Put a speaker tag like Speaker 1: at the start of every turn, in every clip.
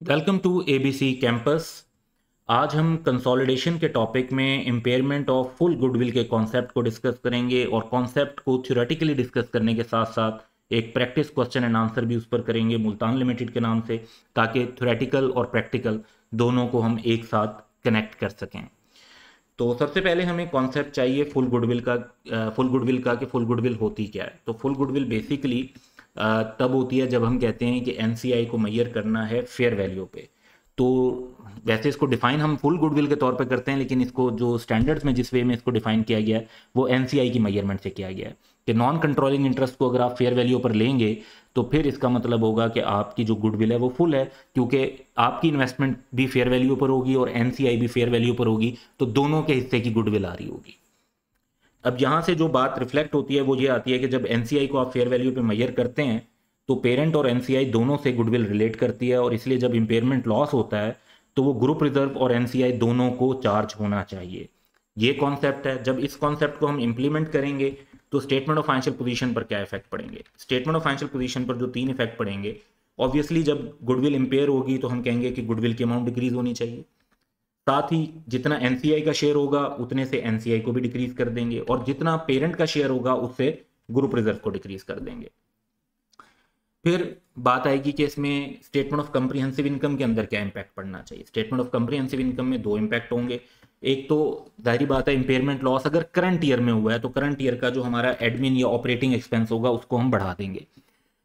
Speaker 1: Welcome to ABC campus आज हम consolidation के टॉपिक में इम्पेयरमेंट ऑफ़ फुल गुडविल के कॉन्सेप्ट को डिस्कस करेंगे और कॉन्सेप्ट को थ्योरेटिकली डिस्कस करने के साथ साथ एक प्रैक्टिस क्वेश्चन एंड आंसर भी उस पर करेंगे मुल्तान लिमिटेड के नाम से, ताकि थ्योरेटिकल और प्रैक्टिकल दोनों को हम एक साथ कनेक्ट कर सकें। तो सबसे पहले हमें कॉन्सेप्ट चाहिए फुल गुडविल का फुल गुडविल का कि फुल गुडविल होती क्या है। तो फुल गुडविल बेसिकली तब होती है जब हम कहते हैं कि एनसीआई को मैयर करना है फेयर वैल्यू पे। तो वैसे इसको डिफाइन हम फुल गुडविल के तौर पे करते हैं, लेकिन इसको जो स्टैंडर्ड्स में जिस वे में इसको डिफाइन किया गया है, वो एनसीआई की मैयरमेंट से किया गया है। कि नॉन कंट्रोलिंग इंटरेस्ट को अगर आप फेयर वैल्यू पर लेंगे तो फिर इसका मतलब होगा कि आपकी जो गुडविल है वो फुल है, क्योंकि आपकी इन्वेस्टमेंट भी फेयर वैल्यू पर होगी और एनसीआई भी फेयर वैल्यू पर होगी तो दोनों के हिस्से की गुडविल आ रही होगी। अब यहाँ से जो बात रिफ्लेक्ट होती है, वो ये आती है कि जब एनसीआई को आप फेयर वैल्यू पे मैयर करते हैं तो पेरेंट और एनसीआई दोनों से गुडविल रिलेट करती है, और इसलिए जब इम्पेयरमेंट लॉस होता है तो वो ग्रुप रिज़र्व और एनसीआई दोनों को चार्ज होना चाहिए। ये कॉन्सेप्ट है। जब इस कॉन्सेप्ट को हम इम्प्लीमेंट करेंगे तो स्टेटमेंट ऑफ़ फाइनेंशियल पोजीशन पर क्या इफ़ेक्ट पड़ेंगे? स्टेटमेंट ऑफ़ फाइनेंशियल पोजीशन पर जो तीन इफ़ेक्ट पड़ेंगे ऑब्वियसली जब गुडविल इम्पेयर होगी तो हम कहेंगे कि गुडविल की अमाउंट डिक्रीज होनी चाहिए। साथ ही जितना एनसीआई का शेयर होगा, उतने से एनसीआई को भी डिक्रीज कर देंगे और जितना पेरेंट का शेयर होगा, उससे ग्रुप रिज़र्व को डिक्रीज कर देंगे। फिर बात आएगी कि इसमें स्टेटमेंट ऑफ़ कंप्रीहेंसिव इनकम के अंदर क्या इंपैक्ट पड़ना चाहिए। स्टेटमेंट ऑफ़ कंप्रीहेंसिव इनकम में दो इंपैक्ट होंगे। एक तो ज़ाहिर बात है इंपेयरमेंट लॉस अगर करंट ईयर में हुआ है तो करंट ईयर का जो हमारा एडमिन या ऑपरेटिंग एक्सपेंस होगा, उसको हम बढ़ा देंगे।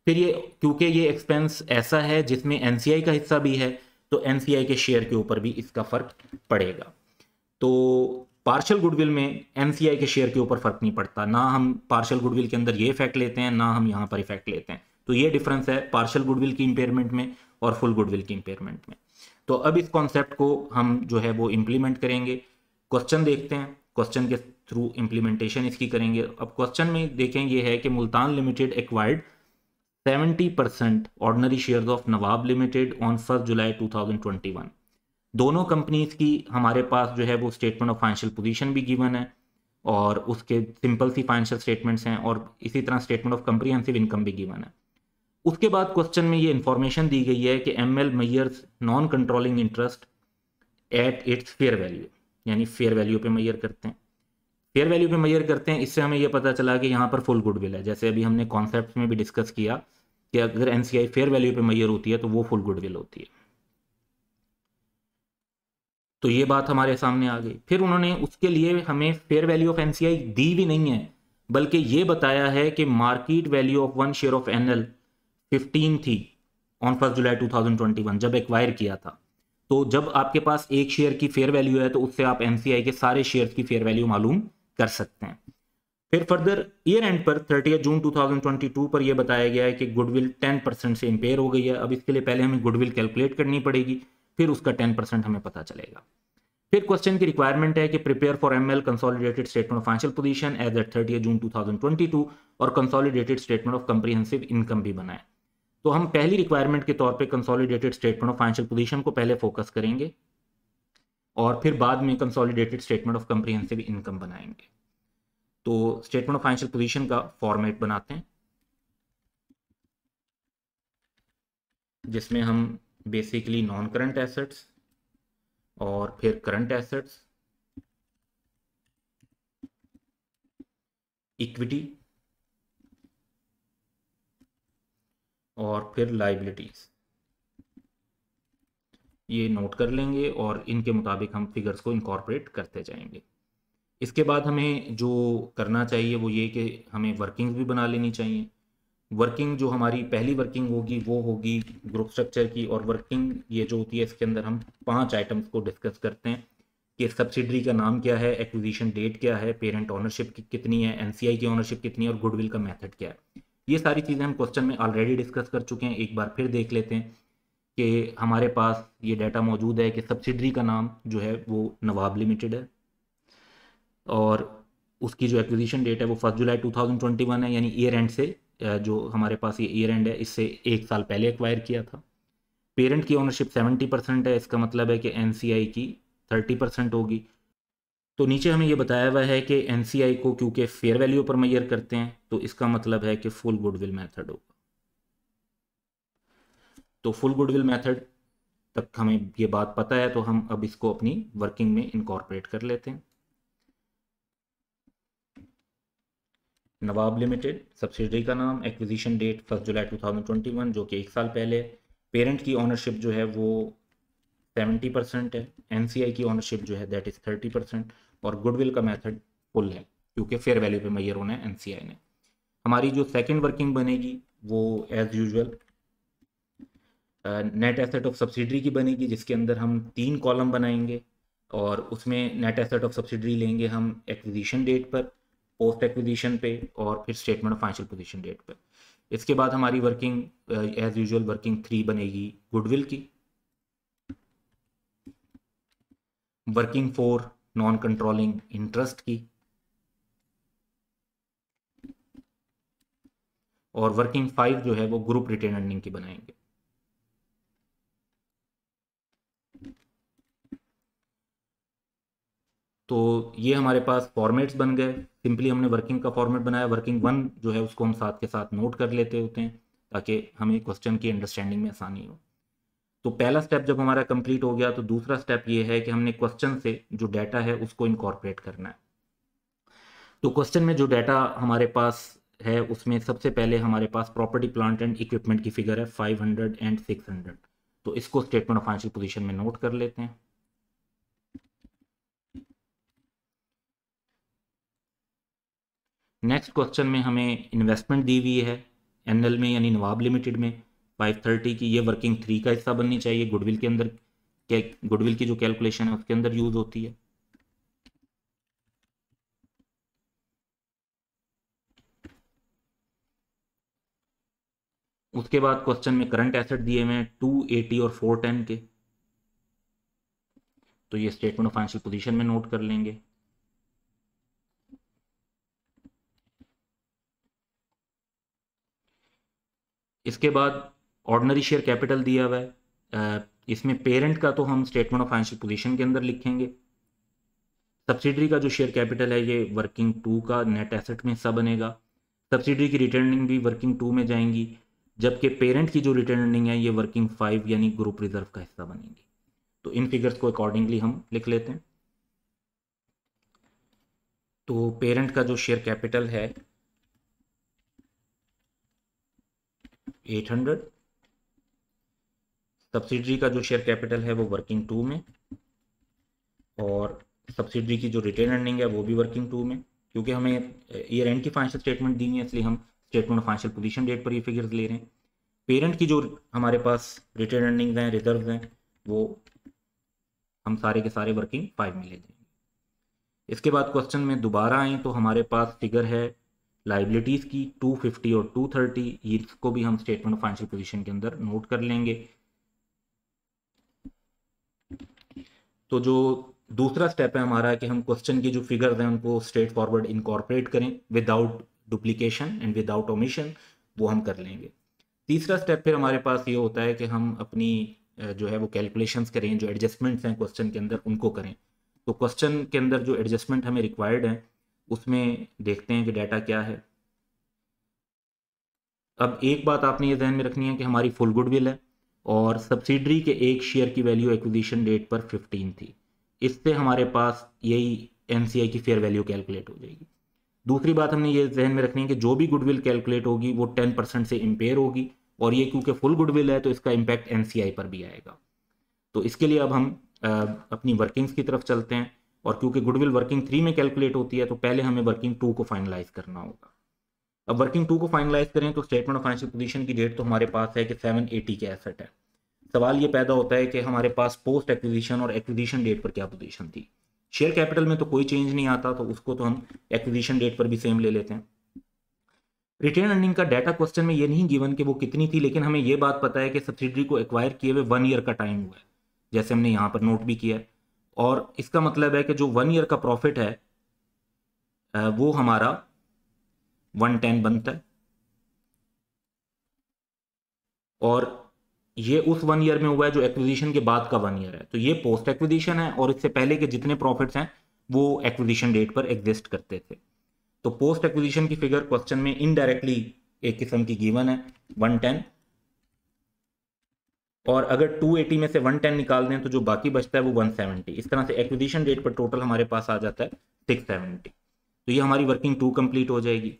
Speaker 1: फिर ये, क्योंकि ये एक्सपेंस ऐसा है जिसमें एनसीआई का हिस्सा भी है तो एन के शेयर के ऊपर भी इसका फ़र्क पड़ेगा। तो पार्शल गुडविल में एनसीआई के शेयर के ऊपर फ़र्क नहीं पड़ता। ना हम पार्शल गुडविल के अंदर ये इफ़ेक्ट लेते हैं, ना हम यहाँ पर इफ़ेक्ट लेते हैं। तो ये डिफरेंस है पार्शल गुडविल की इंपेयरमेंट में और फुल गुडविल की इंपेयरमेंट में। तो अब इस कॉन्सेप्ट को हम जो है वो इम्प्लीमेंट करेंगे। क्वेश्चन देखते हैं। क्वेश्चन के थ्रू इम्प्लीमेंटेशन इसकी करेंगे। अब क्वेश्चन में देखें, ये है कि Multan limited acquired 70 percent ordinary shares of Nawab limited on first July 2021 दोनों कंपनीज़ की हमारे पास जो है वो स्टेटमेंट ऑफ़ फाइनेंशियल पोजीशन भी गिवन है और उसके सिंपल सी फाइनेंशियल स्टेटमेंट्स हैं और इसी तरह स्टेटमेंट ऑफ़ कंप्रीहेंसिव इनकम भी गिवन है। उसके बाद क्वेश्चन में ये इन्फॉर्मेशन दी गई है कि M L measures non controlling interest at its fair value यानी फेयर वैल्यू पे मैयर करते हैं। फेयर वैल्यू पे मैयर करते हैं, इससे हमें यह पता चला कि यहाँ पर फुल गुडविल है। जैसे अभी हमने कॉन्सेप्ट में भी डिस्कस किया कि अगर एनसीआई फेयर वैल्यू पे मैयर होती है तो वो फुल गुडविल होती है। तो ये बात हमारे सामने आ गई। फिर उन्होंने उसके लिए हमें फेयर वैल्यू ऑफ़ एन दी भी नहीं है, बल्कि ये बताया है कि market value of one share of N L fifteen थी ऑन फ़र्स्ट जुलाई 2021 जब एक्वायर किया था। तो जब आपके पास एक शेयर की फेयर वैल्यू है तो उससे आप एनसीआई के सारे शेयर की फेयर वैल्यू मालूम कर सकते हैं। फिर फर्दर ईयर एंड पर थर्टी जून 2022 पर यह बताया गया है कि गुडविल 10 परसेंट से इम्पेयर हो गई है। अब इसके लिए पहले हमें गुडविल कैलकुलेट करनी पड़ेगी, फिर उसका 10 परसेंट हमें पता चलेगा। फिर क्वेश्चन की रिक्वायरमेंट है कि prepare for M L consolidated statement of financial position as at thirty June 2022 और consolidated statement of comprehensive income भी बनाए। तो हम पहली रिक्वायरमेंट के तौर पे consolidated statement of financial position को पहले फोकस करेंगे। और फिर बाद में consolidated statement of comprehensive income बनाएँगे। तो स्टेटमेंट ऑफ़ फाइनेंशियल पोजीशन का फॉर्मेट बनाते हैं। जिसमें हम बेसिकली नॉन करंट एसेट्स और फिर करंट एसेट्स इक्विटी और फिर लाइबिलिटीज़ ये नोट कर लेंगे और इनके मुताबिक हम फिगर्स को इनकॉर्पोरेट करते जाएँगे। इसके बाद हमें जो करना चाहिए वो ये कि हमें वर्किंग्स भी बना लेनी चाहिए। वर्किंग जो हमारी पहली वर्किंग होगी, वो होगी ग्रुप स्ट्रक्चर की और वर्किंग ये जो होती है, इसके अंदर हम पाँच आइटम्स को डिस्कस करते हैं कि सब्सिडरी का नाम क्या है एक्विजिशन डेट क्या है पेरेंट ऑनरशिप की कितनी है एनसीआई की ऑनरशिप कितनी है और गुडविल का मेथड क्या है। ये सारी चीज़ें हम क्वेश्चन में ऑलरेडी डिस्कस कर चुके हैं, एक बार फिर देख लेते हैं। कि हमारे पास ये डाटा मौजूद है कि सब्सिडरी का नाम जो है वो नवाब लिमिटेड है और उसकी जो एक्विजिशन डेट है वो फ़र्स्ट जुलाई 2021 है, यानी ईयर एंड से जो हमारे पास ये ईयर एंड है, इससे एक साल पहले एक्वायर किया था। पेरेंट की ओनरशिप 70 परसेंट है, इसका मतलब है कि एनसीआई की 30 परसेंट होगी। तो नीचे हमें ये बताया हुआ है कि एनसीआई को क्योंकि फेयर वैल्यू पर मैयर करते हैं तो इसका मतलब है कि फुल गुडविल मैथड होगा। तो फुल गुडविल मेथड तक हमें ये बात पता है तो हम अब इसको अपनी वर्किंग में इनकॉर्पोरेट कर लेते हैं। नवाब लिमिटेड सब्सिडरी का नाम एक्विजिशन डेट फ़र्स्ट जुलाई 2021 जो कि एक साल पहले पेरेंट की ऑनरशिप जो है वो 70 परसेंट है एनसीआई की ऑनरशिप जो है दैट इज़ 30 परसेंट और गुडविल का मेथड फुल है, क्योंकि फेयर वैल्यू पे मैयर होना है एनसीआई ने। हमारी जो सेकेंड वर्किंग बनेगी, वो as usual net asset of subsidiary की बनेगी, जिसके अंदर हम तीन कॉलम बनाएँगे और उसमें नेट एसेट ऑफ़ सब्सिडरी लेंगे हम एक्विजिशन डेट पर पोस्ट एक्विजिशन पे और फिर statement of financial position date पर। इसके बाद हमारी working as usual working three बनेगी गुडविल की। Working four non controlling interest की। और वर्किंग फाइव जो है वो ग्रुप रिटेन अर्निंग की बनाएँगे। तो ये हमारे पास फॉर्मेट्स बन गए। सिंपली हमने वर्किंग का फॉर्मेट बनाया। वर्किंग वन जो है उसको हम साथ के साथ नोट कर लेते होते हैं ताकि हमें क्वेश्चन की अंडरस्टैंडिंग में आसानी हो। तो पहला स्टेप जब हमारा कंप्लीट हो गया तो दूसरा स्टेप ये है कि हमने क्वेश्चन से जो डाटा है उसको इनकॉर्पोरेट करना है। तो क्वेश्चन में जो डाटा हमारे पास है, उसमें सबसे पहले हमारे पास प्रॉपर्टी प्लांट एंड इक्विपमेंट की फिगर है 500 एंड 600 तो इसको स्टेटमेंट ऑफ़ फाइनेंशियल पोजीशन में नोट कर लेते हैं। नेक्स्ट क्वेश्चन में हमें इन्वेस्टमेंट दी हुई है एनएल में यानी नवाब लिमिटेड में 530 की ये वर्किंग थ्री का हिस्सा बननी चाहिए गुडविल के अंदर गुडविल की जो कैलकुलेशन है उसके अंदर यूज़ होती है। उसके बाद क्वेश्चन में करंट एसेट दिए हुए हैं टू एटी और फोर टेन के। तो ये स्टेटमेंट ऑफ़ फाइनेंशियल पोजीशन में नोट कर लेंगे। इसके बाद ऑर्डनरी शेयर कैपिटल दिया हुआ है। इसमें पेरेंट का तो हम स्टेटमेंट ऑफ़ फाइनेंशियल पोजीशन के अंदर लिखेंगे। सब्सिडरी का जो शेयर कैपिटल है, ये वर्किंग टू का नेट एसेट में हिस्सा बनेगा। सब्सिडरी की रिटर्निंग भी वर्किंग टू में जाएँगी, जबकि पेरेंट की जो रिटर्निंग है, ये वर्किंग फाइव यानी ग्रुप रिज़र्व का हिस्सा बनेंगी। तो इन फिगर्स को अकॉर्डिंगली हम लिख लेते हैं। तो पेरेंट का जो शेयर कैपिटल है 800 सब्सिडरी का जो शेयर कैपिटल है वो वर्किंग टू में। और सब्सिडरी की जो रिटेन अर्निंग है वो भी वर्किंग टू में। क्योंकि हमें ईयर एंड की फाइनेंशियल स्टेटमेंट दी है, इसलिए हम स्टेटमेंट फाइनेंशियल पोजीशन डेट पर ये फिगर्स ले रहे हैं। पेरेंट की जो हमारे पास रिटेन अर्निंग हैं रिज़र्व हैं, वो हम सारे के सारे वर्किंग फाइव में ले जाएँगे। इसके बाद क्वेश्चन में दोबारा आए तो हमारे पास फिगर है लाइबिलिटीज़ की 250 और 230 इसको भी हम स्टेटमेंट ऑफ़ फाइनेंशियल पोजीशन के अंदर नोट कर लेंगे। तो जो दूसरा स्टेप है हमारा कि हम क्वेश्चन की जो फिगर्स हैं उनको स्ट्रेट फॉरवर्ड इनकॉर्पोरेट करें without duplication and without omission वो हम कर लेंगे। तीसरा स्टेप फिर हमारे पास ये होता है कि हम अपनी जो है वो कैलकुलेशंस करें, जो एडजस्टमेंट्स हैं क्वेश्चन के अंदर, उनको करें। तो क्वेश्चन के अंदर जो एडजस्टमेंट हमें रिक्वायर्ड है उसमें देखते हैं कि डाटा क्या है। अब एक बात आपने ये जहन में रखनी है कि हमारी फुल गुडविल है और सब्सिडरी के एक शेयर की वैल्यू एक्विजिशन डेट पर 15 थी। इससे हमारे पास यही एनसीआई की फेयर वैल्यू कैलकुलेट हो जाएगी। दूसरी बात हमने ये जहन में रखनी है कि जो भी गुडविल कैलकुलेट होगी, वो टेन परसेंट से इम्पेयर होगी और ये क्योंकि फुल गुडविल है तो इसका इम्पैक्ट एन पर भी आएगा। तो इसके लिए अब हम अपनी वर्किंग्स की तरफ़ चलते हैं। और क्योंकि गुडविल वर्किंग थ्री में कैलकुलेट होती है तो पहले हमें वर्किंग टू को फाइनलाइज करना होगा। अब वर्किंग टू को फाइनलाइज करें तो स्टेटमेंट ऑफ़ फाइनेंशियल पोजीशन की डेट तो हमारे पास है कि सेवन एटी के एसेट है। सवाल ये पैदा होता है कि हमारे पास पोस्ट एक्विजिशन और एक्विजिशन डेट पर क्या पोजीशन थी? शेयर कैपिटल में तो कोई चेंज नहीं आता तो उसको तो हम एक्विजिशन डेट पर भी सेम ले लेते हैं। रिटेन अर्निंग का डाटा क्वेश्चन में ये नहीं गिवन कि वो कितनी थी, लेकिन हमें ये बात पता है कि सब्सिडरी को एक्वायर किए हुए वन ईयर का टाइम हुआ है। जैसे हमने यहाँ पर नोट भी किया है। और इसका मतलब है कि जो वन ईयर का प्रॉफिट है वो हमारा वन टेन बनता है। और ये उस वन ईयर में हुआ है जो एक्विजिशन के बाद का वन ईयर है। तो ये पोस्ट एक्विजिशन है और इससे पहले के जितने प्रॉफिट्स हैं, वो एक्विजिशन डेट पर एग्जिस्ट करते थे। तो पोस्ट एक्विजिशन की फिगर क्वेश्चन में इनडायरेक्टली एक किस्म की गिवन है वन टेन और अगर 280 में से 110 निकाल दें तो जो बाकी बचता है वो 170 इस तरह से एक्विजिशन डेट पर टोटल हमारे पास आ जाता है 670 तो ये हमारी वर्किंग टू कंप्लीट हो जाएगी।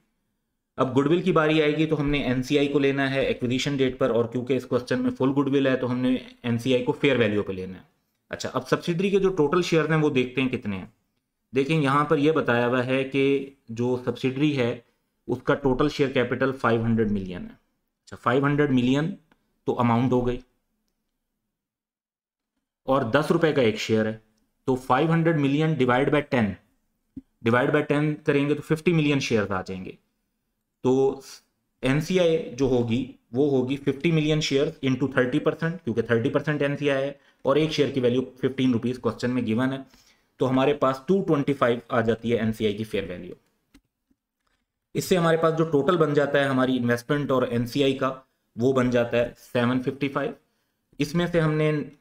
Speaker 1: अब गुडविल की बारी आएगी तो हमने एनसीआई को लेना है एक्विजिशन डेट पर, और क्योंकि इस क्वेश्चन में फुल गुडविल है तो हमने एनसीआई को फेयर वैल्यू पर लेना है। अच्छा अब सब्सिडरी के जो टोटल शेयर हैं, वो देखते हैं कितने हैं। देखें, यहाँ पर यह बताया हुआ है कि जो सब्सिडरी है, उसका टोटल शेयर कैपिटल 500 मिलियन है। अच्छा 500 मिलियन तो अमाउंट हो गई। और दस रुपए का एक शेयर है तो 500 million divide by 10 divide by 10 करेंगे तो 50 मिलियन शेयर आ जाएँगे। तो एनसीआई जो होगी, वो होगी 50 million share into thirty percent क्योंकि 30 परसेंट एनसीआई है और एक शेयर की वैल्यू फिफ्टीन रुपीज़ क्वेश्चन में गिवन है तो हमारे पास 225 आ जाती है एनसीआई की फेयर वैल्यू इससे हमारे पास जो टोटल बन जाता है हमारी इन्वेस्टमेंट और एनसीआई का, वो बन जाता है 755 इसमें से हमने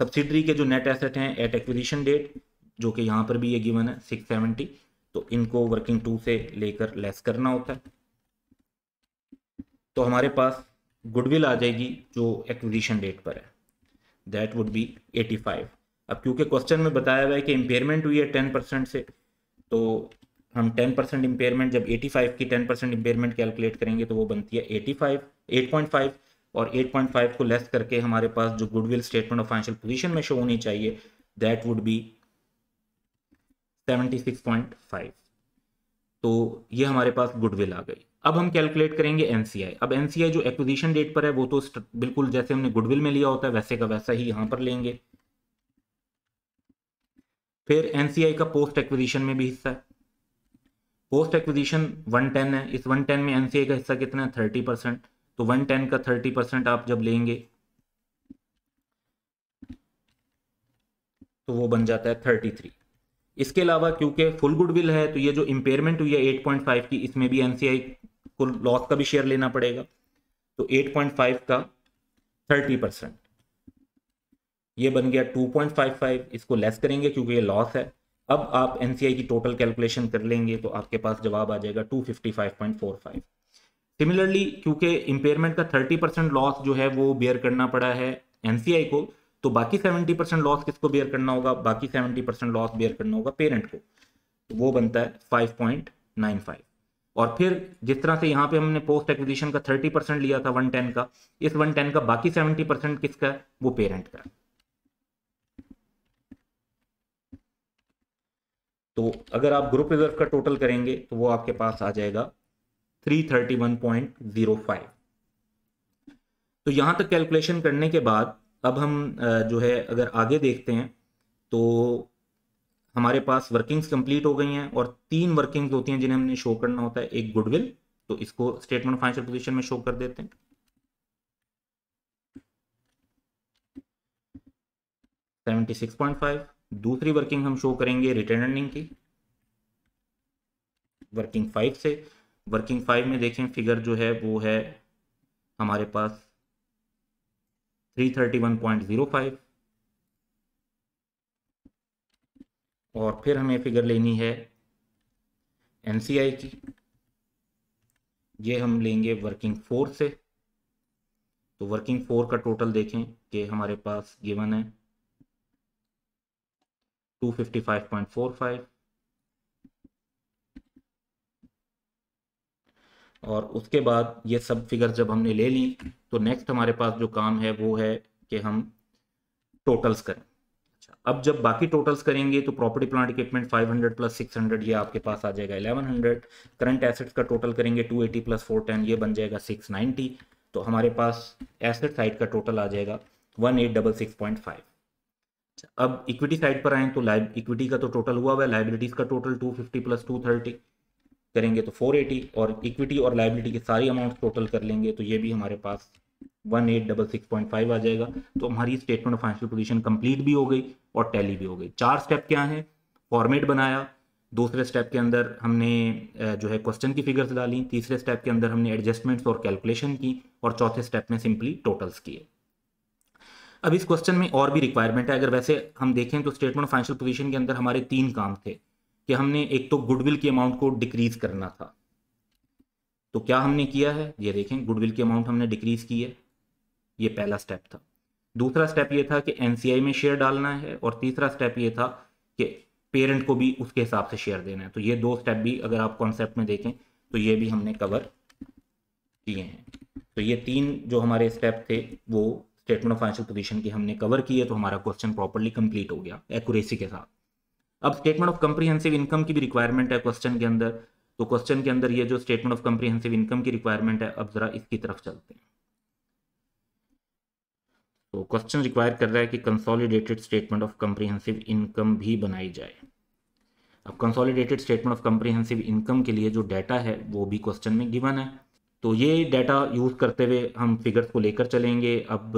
Speaker 1: सब्सिडरी के जो नेट एसेट हैं एट एक्विजिशन डेट जो कि यहाँ पर भी ये गिवन है 670 तो इनको वर्किंग टू से लेकर लेस करना होता है। तो हमारे पास गुडविल आ जाएगी जो एक्विजिशन डेट पर है। दैट वुड बी 85 अब क्योंकि क्वेश्चन में बताया हुआ है कि इम्पेयरमेंट हुई है टेन परसेंट से तो हम टेन परसेंट इम्पेयरमेंट जब 85 की टेन परसेंट इम्पेयरमेंट कैलकुलेट करेंगे तो वो बनती है 85 8.5 और 8.5 को लेस करके हमारे पास जो goodwill statement of financial position में शो होनी चाहिए दैट वुड बी 76.5 तो ये हमारे पास गुडविल आ गई। अब हम कैलकुलेट करेंगे एनसीआई अब एनसीआई जो एक्विजिशन डेट पर है, वो तो बिल्कुल जैसे हमने गुडविल में लिया होता है, वैसे का वैसा ही यहाँ पर लेंगे। फिर एनसीआई का पोस्ट एक्विजिशन में भी हिस्सा है। पोस्ट एक्विजिशन 110 है। इस 110 में एनसीआई का हिस्सा कितना है? 30 परसेंट तो 110 का 30 परसेंट आप जब लेंगे तो वो बन जाता है 33 इसके अलावा क्योंकि फुल गुडविल है तो ये जो इम्पेयरमेंट हुई है 8.5 की, इसमें भी एनसीआई को लॉस का भी शेयर लेना पड़ेगा। तो 8.5 का 30 परसेंट। ये बन गया 2.55 इसको लेस करेंगे क्योंकि ये लॉस है। अब आप एनसीआई की टोटल कैलकुलेशन कर लेंगे तो आपके पास जवाब आ जाएगा 255.45 सिमिलरली क्योंकि इम्पेयरमेंट का 30 परसेंट लॉस जो है वो बेयर करना पड़ा है एनसीआई को तो बाकी 70 परसेंट लॉस किसको बेयर करना होगा? बाकी 70 परसेंट लॉस बेयर करना होगा पेरेंट को। तो वो बनता है 5.95 और फिर जिस तरह से यहाँ पे हमने पोस्ट एक्विजिशन का 30 परसेंट लिया था 110 का, इस 110 का बाकी 70 परसेंट किसका? है वो पेरेंट का। तो अगर आप ग्रुप रिज़र्व का टोटल करेंगे तो वो आपके पास आ जाएगा 331.05 तो यहाँ तक कैलकुलेशन करने के बाद, अब हम जो है, अगर आगे देखते हैं तो हमारे पास वर्किंग्स कंप्लीट हो गई हैं और तीन वर्किंग्स होती हैं जिन्हें हमने शो करना होता है। एक गुडविल तो इसको स्टेटमेंट फाइनेंशियल पोजीशन में शो कर देते हैं। सेवेंटी सिक्स पॉइंट फाइव दूसरी वर्किंग हम शो करेंगे रिटर्न अर्निंग की। वर्किंग फाइव से वर्किंग फाइव में देखें फिगर जो है, वो है हमारे पास 331.05 और फिर हमें फिगर लेनी है एनसीआई की। ये हम लेंगे वर्किंग फोर से। तो वर्किंग फोर का टोटल देखें कि हमारे पास गिवन है 255.45 और उसके बाद ये सब फिगर जब हमने ले ली तो नेक्स्ट हमारे पास जो काम है वो है कि हम टोटल्स करें। अच्छा। अब जब बाकी टोटल्स करेंगे तो प्रॉपर्टी प्लांट इक्विपमेंट 500 प्लस 600 ये आपके पास आ जाएगा 1100 करंट एसेट्स का टोटल करेंगे 280 प्लस 410 ये बन जाएगा 690 तो हमारे पास एसेट साइड का टोटल आ जाएगा one eight double six point five अब इक्विटी साइड पर आए तो इक्विटी का तो टोटल हुआ हुआ है लाइबिलिटीज का टोटल 250 प्लस 230 करेंगे तो 480 और इक्विटी और लाइबिलिटी के सारी अमाउंट टोटल कर लेंगे तो ये भी हमारे पास one eight double six point five आ जाएगा। तो हमारी statement of financial position complete भी हो गई और टैली भी हो गई। चार स्टेप क्या है? फॉर्मेट बनाया, दूसरे स्टेप के अंदर हमने जो है क्वेश्चन की फिगर्स डाली, तीसरे स्टेप के अंदर हमने एडजस्टमेंट्स और कैलकुलेशन की, और चौथे स्टेप में सिंपली टोटल्स किए। अब इस क्वेश्चन में और भी रिक्वायरमेंट है। अगर वैसे हम देखें तो स्टेटमेंट ऑफ़ फाइनेंशियल पोजीशन के अंदर हमारे तीन काम थे। कि हमने एक तो गुडविल के अमाउंट को डिक्रीज करना था। तो क्या हमने किया है? ये देखें, गुडविल की अमाउंट हमने डिक्रीज की है। ये पहला स्टेप था। दूसरा स्टेप ये था कि एनसीआई में शेयर डालना है और तीसरा स्टेप ये था कि पेरेंट को भी उसके हिसाब से शेयर देना है। तो ये दो स्टेप भी अगर आप कॉन्सेप्ट में देखें तो ये भी हमने कवर किए हैं। तो ये तीन जो हमारे स्टेप थे, वो स्टेटमेंट ऑफ़ फाइनेंशियल पोजीशन के हमने कवर किए तो हमारा क्वेश्चन प्रॉपरली कंप्लीट हो गया एक्यूरेसी के साथ। अब स्टेटमेंट ऑफ़ कंप्रीहेंसिव इनकम की भी रिक्वायरमेंट है क्वेश्चन के अंदर। तो क्वेश्चन के अंदर ये जो स्टेटमेंट ऑफ़ कंप्रीहेंसिव इनकम की रिक्वायरमेंट है, अब जरा इसकी तरफ़ चलते हैं। तो क्वेश्चन रिक्वायर कर रहा है कि consolidated statement of comprehensive income भी बनाई जाए। अब consolidated statement of comprehensive income के लिए जो डाटा है, वो भी क्वेश्चन में गिवन है। तो ये डाटा यूज़ करते हुए हम फिगर्स को लेकर चलेंगे। अब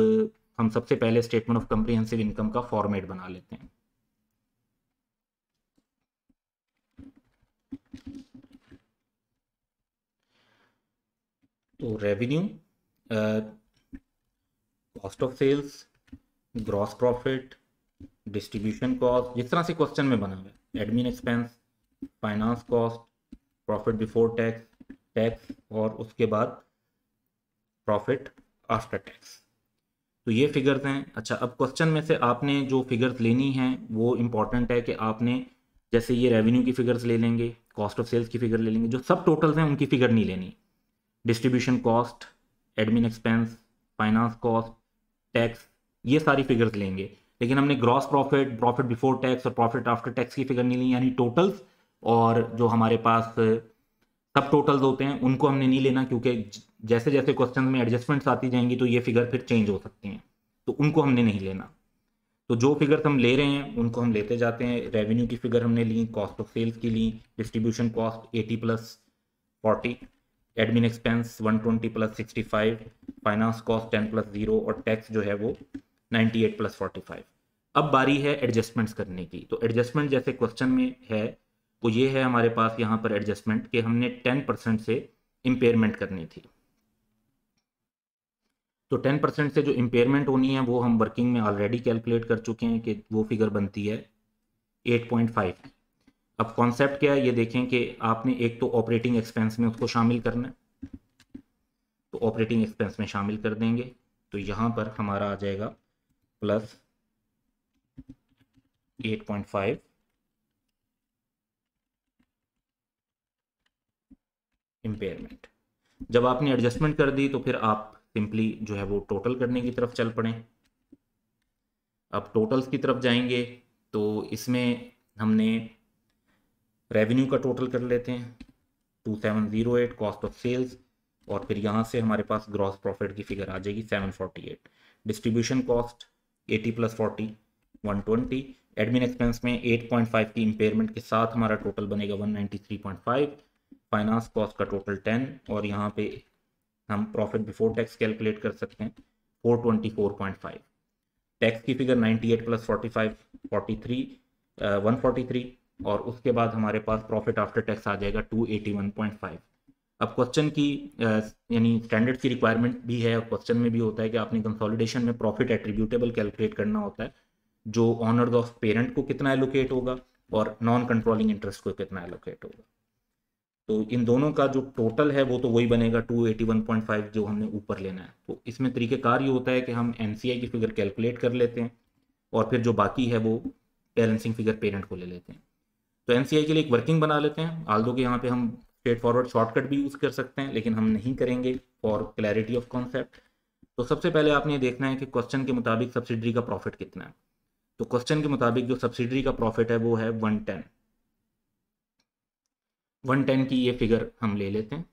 Speaker 1: हम सबसे पहले स्टेटमेंट ऑफ़ कंप्रीहेंसिव इनकम का फॉर्मेट बना लेते हैं। तो revenue cost of sales gross profit distribution cost जिस तरह से क्वेश्चन में बना हुआ admin expense finance cost profit before tax tax और उसके बाद प्रॉफिट आफ्टर टैक्स तो ये फिगर्स हैं। अच्छा अब क्वेश्चन में से आपने जो फिगर्स लेनी हैं, वो इंपॉर्टेंट है कि आपने जैसे ये रेवेन्यू की फिगर्स ले लेंगे कॉस्ट ऑफ़ सेल्स की फिगर ले लेंगे, जो सब टोटल्स हैं, उनकी फिगर नहीं लेनी। Distribution cost, admin expense, finance cost, tax, ये सारी फिगर्स लेंगे। लेकिन हमने gross profit profit before tax और प्रॉफिट आफ्टर टैक्स की फिगर नहीं ली, यानी टोटल्स और जो हमारे पास, सब टोटल्स होते हैं, उनको हमने नहीं लेना, क्योंकि जैसे जैसे क्वेश्चन में एडजस्टमेंट्स आती जाएँगी तो ये फिगर फिर चेंज हो सकती हैं। तो उनको हमने नहीं लेना। तो जो फिगर्स हम ले रहे हैं, उनको हम लेते जाते हैं। रेवेन्यू की फिगर हमने ली कॉस्ट ऑफ़ सेल्स की ली distribution cost eighty plus forty admin expense 120 plus 65 finance cost 10 plus zero और टैक्स जो है वो 98 प्लस 45 अब बारी है एडजस्टमेंट्स करने की। तो एडजस्टमेंट जैसे क्वेश्चन में है, वो ये है हमारे पास यहाँ पर एडजस्टमेंट कि हमने 10 परसेंट से इम्पेयरमेंट करनी थी। तो 10 परसेंट से जो इम्पेयरमेंट होनी है, वो हम वर्किंग में ऑलरेडी कैलकुलेट कर चुके हैं कि वो फिगर बनती है 8.5 अब कॉन्सेप्ट क्या है? ये देखें कि आपने एक तो ऑपरेटिंग एक्सपेंस में उसको शामिल करना है। तो ऑपरेटिंग एक्सपेंस में शामिल कर देंगे। तो यहाँ पर हमारा आ जाएगा प्लस 8.5 इम्पेयरमेंट जब आपने एडजस्टमेंट कर दी तो फिर आप सिंपली जो है वो टोटल करने की तरफ़ चल पड़े। अब टोटल्स की तरफ़ जाएँगे तो इसमें हमने रेवेन्यू का टोटल कर लेते हैं। Two seven zero eight cost of sales और फिर यहाँ से हमारे पास ग्रॉस प्रॉफिट की फिगर आ जाएगी seven forty eight distribution cost eighty plus forty one twenty admin expense में एट पॉइंट फाइव की इम्पेयरमेंट के साथ हमारा टोटल बनेगा one ninety three point five finance cost का टोटल टेन और यहाँ पे हम प्रॉफिट बिफोर टैक्स कैलकुलेट कर सकते हैं four twenty four point five tax की figure ninety eight plus forty five forty three one forty three और उसके बाद हमारे पास प्रॉफिट आफ्टर टैक्स आ जाएगा 281.5 अब क्वेश्चन की यानी स्टैंडर्ड की रिक्वायरमेंट भी है और क्वेश्चन में भी होता है कि आपने कंसोलिडेशन में प्रॉफिट एट्रीब्यूटेबल कैलकुलेट करना होता है, जो ऑनर्स ऑफ़ पेरेंट को कितना एलोकेट होगा और नॉन कंट्रोलिंग इंटरेस्ट को कितना एलोकेट होगा। तो इन दोनों का जो टोटल है वो तो वही बनेगा 281.5 जो हमने ऊपर लेना है। तो इसमें तरीक़ेकार ये होता है कि हम एन की फिगर कैलकुलेट कर लेते हैं और फिर जो बाकी है वो बैलेंसिंग फिगर पेरेंट को ले लेते हैं। तो एन के लिए एक वर्किंग बना लेते हैं। आल दो कि यहाँ पे हम स्ट्रेट फॉरवर्ड शॉर्टकट भी यूज़ कर सकते हैं, लेकिन हम नहीं करेंगे फॉर क्लैरिटी ऑफ़ कॉन्सेप्ट तो सबसे पहले आपने ये देखना है कि क्वेश्चन के मुताबिक सब्सिडरी का प्रॉफिट कितना है। तो क्वेश्चन के मुताबिक जो सब्सिडरी का प्रॉफिट है, वो है वन टेन वन टेन की ये फिगर हम ले लेते हैं।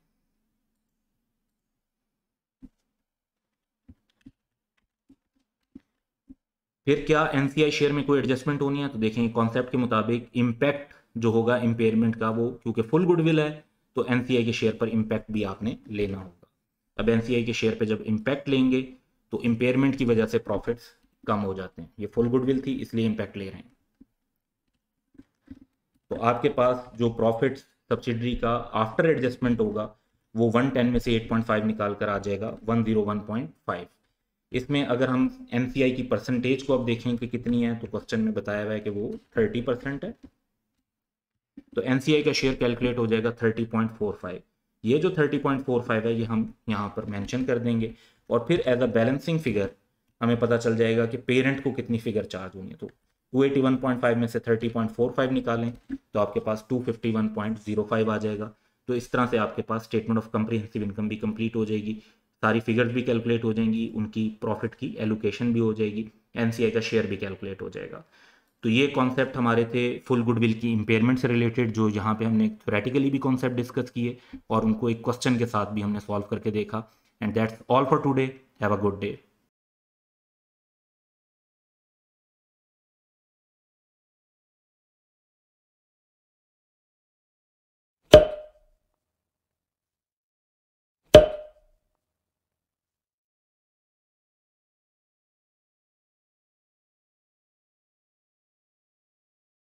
Speaker 1: फिर क्या एनसीआई शेयर में कोई एडजस्टमेंट होनी है? तो देखें कॉन्सेप्ट के मुताबिक इम्पैक्ट जो होगा इम्पेयरमेंट का, वो क्योंकि फुल गुडविल है तो एनसीआई के शेयर पर इम्पैक्ट भी आपने लेना होगा। अब एनसीआई के शेयर पर जब इम्पैक्ट लेंगे तो इम्पेयरमेंट की वजह से प्रॉफिट्स कम हो जाते हैं। ये फुल गुडविल थी, इसलिए इम्पैक्ट ले रहे हैं। तो आपके पास जो प्रॉफिट सब्सिडरी का आफ्टर एडजस्टमेंट होगा, वो 110 में से 8.5 निकाल कर आ जाएगा 101.5 इसमें अगर हम एन की परसेंटेज को अब देखें कि कितनी है तो क्वेश्चन में बताया हुआ है कि वो 30 परसेंट है। तो एनसीआई का शेयर कैलकुलेट हो जाएगा 30.45 ये जो 30.45 है, ये हम यहाँ पर मेंशन कर देंगे। और फिर एज अ बैलेंसिंग फिगर हमें पता चल जाएगा कि पेरेंट को कितनी फिगर चार्ज होनी है। तो 281.5 में से 30.45 निकालें तो आपके पास 251.05 आ जाएगा। तो इस तरह से आपके पास स्टेटमेंट ऑफ़ कंप्रीहेंसिव इनकम भी कंप्लीट हो जाएगी। सारी फिगर्स भी कैलकुलेट हो जाएँगी, उनकी प्रॉफिट की एलोकेशन भी हो जाएगी एन का शेयर भी कैलकुलेट हो जाएगा। तो ये कॉन्सेप्ट हमारे थे फुल गुडविल की इम्पेयरमेंट से रिलेटेड जो यहाँ पे हमने थ्योरेटिकली भी कॉन्सेप्ट डिस्कस किए और उनको एक क्वेश्चन के साथ भी हमने सॉल्व करके देखा. And that's all for today have a good day